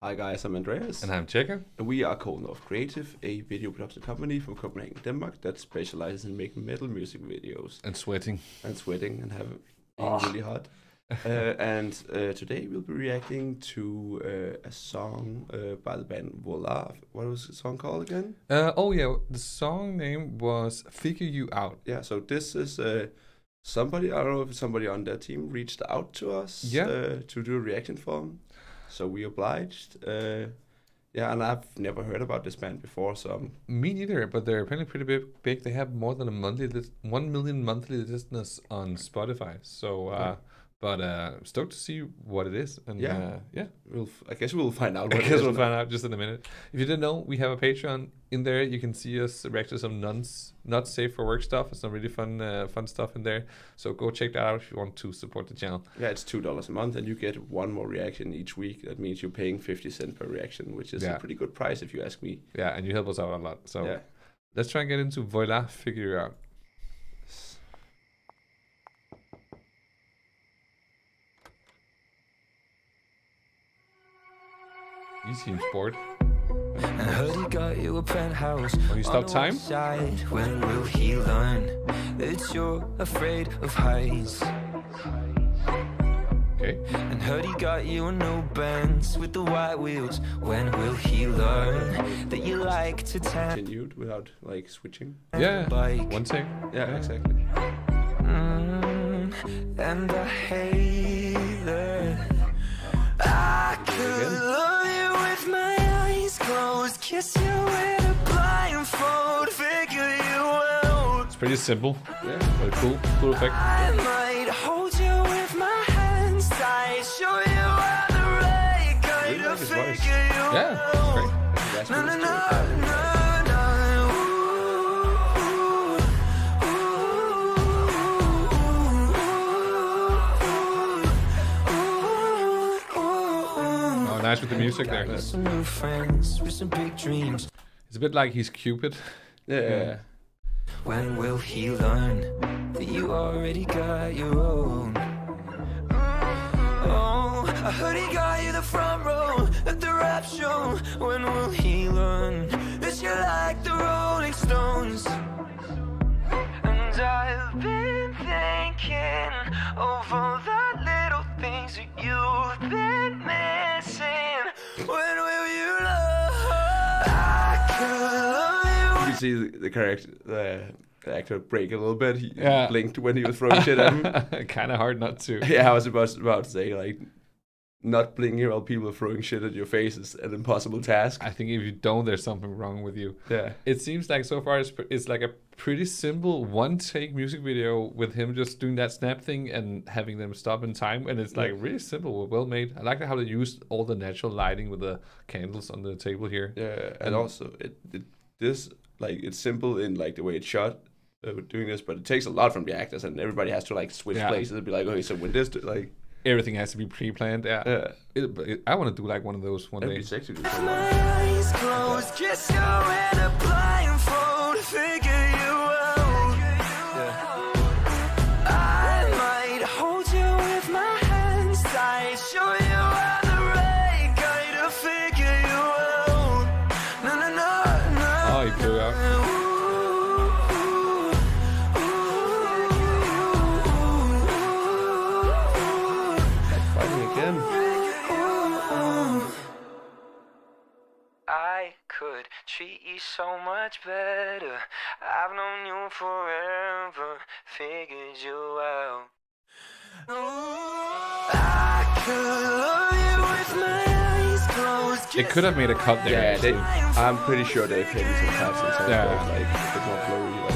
Hi guys, I'm Andreas. And I'm Checker. And we are Cold North Creative, a video production company from Copenhagen, Denmark that specializes in making metal music videos. And sweating. And sweating and having oh. really hot. uh, and uh, today we'll be reacting to uh, a song uh, by the band Voila. What was the song called again? Uh, oh yeah, the song name was "Figure You Out." Yeah, so this is uh, somebody. I don't know if somebody on their team reached out to us. Yeah. to do a reaction for them so we obliged. Uh, yeah, and I've never heard about this band before, so I'm me neither. But they're apparently pretty big. big. They have more than a monthly, one million monthly listeners on Spotify. So uh, but uh, stoked to see what it is. And yeah, uh, yeah, we'll. F- I guess we'll find out. I guess we'll find out just in a minute. If you didn't know, we have a Patreon. In there, you can see us react to some nuns not safe for work stuff. It's some really fun, uh, fun stuff in there. So go check that out if you want to support the channel. Yeah, it's two dollars a month, and you get one more reaction each week. That means you're paying fifty cent per reaction, which is yeah. a pretty good price if you ask me. Yeah, and you help us out a lot. So yeah. let's try and get into Voila, figure out. He seems bored. And heard he got you a penthouse. When you stop time? When will he learn that you're afraid of heights? Okay. And heard he got you a new Benz with the white wheels. When will he learn that you like to tan? Continued without like switching. Yeah. Bike. One take. Yeah, exactly. Mm, and I hate that I could kiss you a blindfold, figure you out. It's pretty simple. Yeah. But cool, cool effect. I might hold you with my hands tight, show you how the right kind of figure you yeah, out. Great. No, no, no, no. With the music there. Some new friends with some big dreams. It's a bit like he's Cupid. Yeah. yeah. When will he learn that you already got your own? Oh, I heard he got you the front row at the rap show. When will he learn that you like the Rolling Stones? And I've been thinking of all the little things that you've been. See the character, the, the actor break a little bit. He yeah. blinked when he was throwing shit at him. kind of hard not to. Yeah, I was about, about to say like not blinking while people are throwing shit at your face is an impossible task. I think if you don't, there's something wrong with you. Yeah. It seems like so far it's, it's like a pretty simple one take music video with him just doing that snap thing and having them stop in time. And it's like yeah. really simple, well made. I like how they used all the natural lighting with the candles on the table here. Yeah. And, and also, it, it this like it's simple in like the way it's shot uh, doing this, but it takes a lot from the actors, and everybody has to like switch yeah. places and be like, okay, so when this like everything has to be pre-planned. Yeah, yeah. It, it, I want to do like one of those one That'd day. Be sexy to My eyes closed, kiss your a blindfold, figure you treat you so much better. I've known you forever, figured you out. It could have made a cut there. Yeah, they, I'm pretty sure they played some cuts and yeah. like a bit more flowy.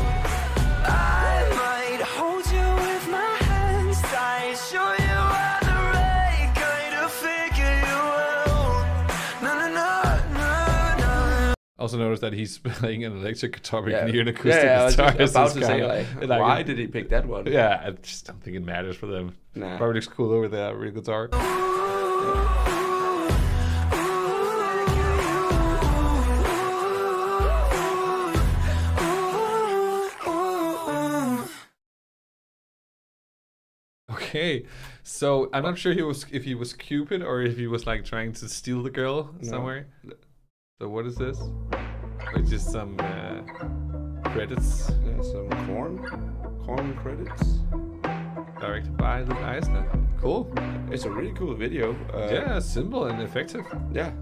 Also noticed that he's playing an electric guitar, but yeah. you can hear an acoustic yeah, guitar. I was about to say, like, like, why did he pick that one? Yeah, I just don't think it matters for them. Nah. Probably looks cooler with that real guitar. Yeah. Okay, so I'm not sure he was if he was Cupid or if he was like trying to steal the girl No. somewhere. So what is this? Or just some uh, credits Yeah, some corn, corn credits. directed by Luke Eisner. Cool. It's a really cool video. Uh, yeah, simple and effective. yeah,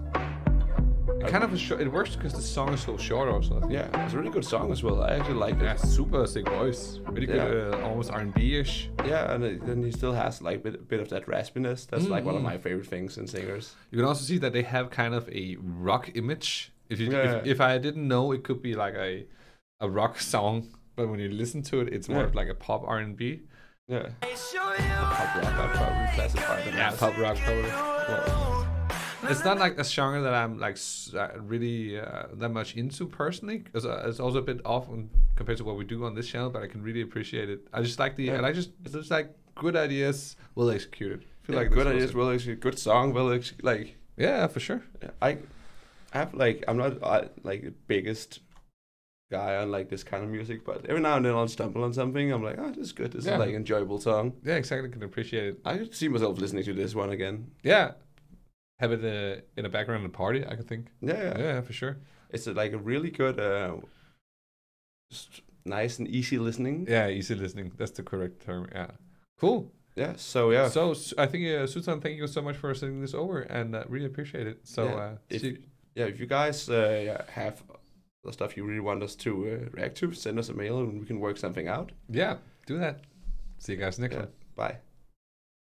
And kind of a short. It works because the song is so short. Also, yeah. It's a really good song as well. I actually like Yeah, it. super sick voice. Really good, uh, almost R&B-ish. Yeah, and it, then he still has like bit bit of that raspiness. That's like one of Mm. my favorite things in singers. You can also see that they have kind of a rock image. If you, Yeah. if, if I didn't know, it could be like a a rock song, but when you listen to it, it's more Yeah. of like a pop R&B. Yeah, pop rock. I'd probably classify them Yeah, pop rock probably. It's not like a genre that I'm like uh, really uh, that much into personally, because uh, it's also a bit off compared to what we do on this channel. But I can really appreciate it. I just like the, Yeah. and I just it's just like good ideas, well executed. I feel Yeah, like good ideas, well executed, good song, well executed. Like Yeah, for sure. I, I have like I'm not uh, like the biggest guy on like this kind of music, but every now and then I'll stumble on something. I'm like, oh, this is good. This Yeah. is like enjoyable song. Yeah, exactly. Can appreciate it. I could see myself listening to this one again. Yeah, have it uh, in the background at a party. I could think. Yeah, Yeah, yeah. for sure. It's a, like a really good, uh, just nice and easy listening. Yeah, easy listening. That's the correct term. Yeah. Cool. Yeah. So yeah, So I think uh, Sultan, thank you so much for sending this over, and uh, really appreciate it. So Yeah, uh, if- yeah. If you guys uh, have the stuff you really want us to uh, react to, send us a mail and we can work something out. yeah, do that. See you guys next Yeah. time. Bye.